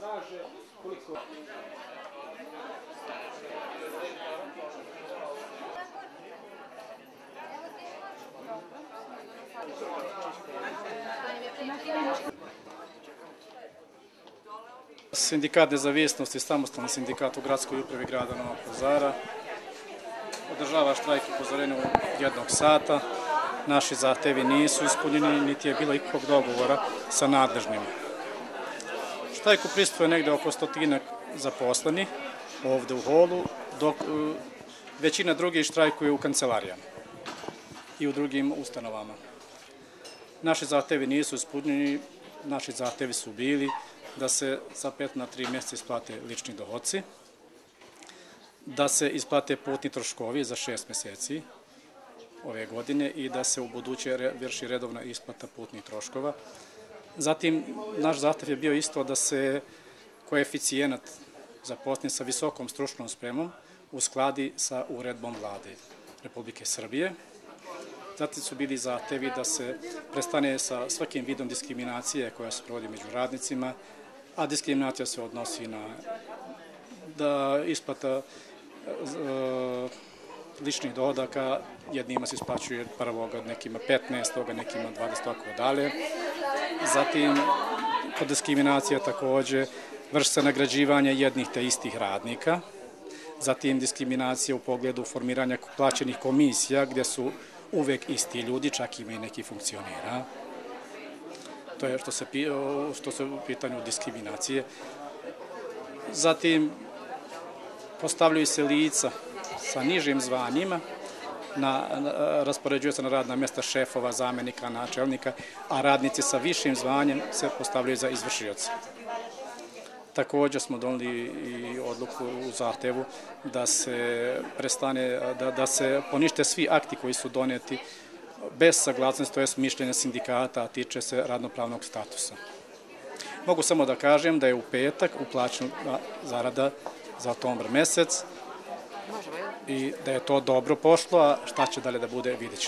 kaže koliko... Sindikat nezavisnosti, samostalni sindikat u gradskoj upravi grada Nova Pazara, održava štrajk upozorenja jednog sata. Naši zahtevi nisu ispunjeni, niti je bilo ikakvog dogovora sa Taj Štrajku pristuje negde oko stotinak zaposleni ovde u holu, dok e, većina drugih štrajkuje u kancelarijama i u drugim ustanovama. Naši zahtevi nisu ispunjeni, naši zahtevi su bili da se za pet na tri mjeseca isplate lični dohodci, da se isplate putni troškovi za šest mjeseci ove godine i da se u buduće vrši redovna isplata putnih troškova. Zatim, naš zahtev je bio isto da se koeficijenat za postanje sa visokom stručnom spremom uskladi sa uredbom vlade Republike Srbije. Zatim su bili zahtevi da se prestane sa svakim vidom diskriminacije koja se provodi među radnicima, a diskriminacija se odnosi na da isplata e, ličnih dohodaka, jednima se isplaćuje prvoga, nekima 15, nekima 20, tako dalje. Zatim, kod diskriminacija takođe, vrši se nagrađivanje jednih te istih radnika. Zatim, diskriminacija u pogledu formiranja plaćenih komisija, gdje su uvek isti ljudi, čak ima i neki funkcionira. To je što se, što se u pitanju diskriminacije. Zatim, postavljaju se lica sa nižim zvanjima, na, raspoređuje se na radna mjesta šefova, zamenika, načelnika, a radnici sa višim zvanjem se postavljaju za izvršioce. Također smo donili i odluku u zahtevu da se prestane, da, da se ponište svi akti koji su doneti bez saglasnosti, to je mišljenja sindikata, a tiče se radnopravnog statusa. Mogu samo da kažem da je u petak uplaćena zarada za oktobr mesec i da je to dobro pošlo, a šta će dalje da bude vidjet